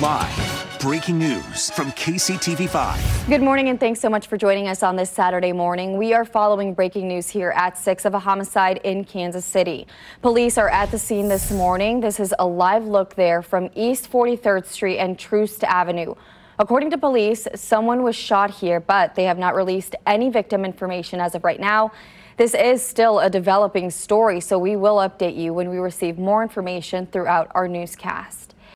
Live, breaking news from KCTV5. Good morning and thanks so much for joining us on this Saturday morning. We are following breaking news here at 6 of a homicide in Kansas City. Police are at the scene this morning. This is a live look there from East 43rd Street and Troost Avenue. According to police, someone was shot here, but they have not released any victim information as of right now. This is still a developing story, so we will update you when we receive more information throughout our newscast.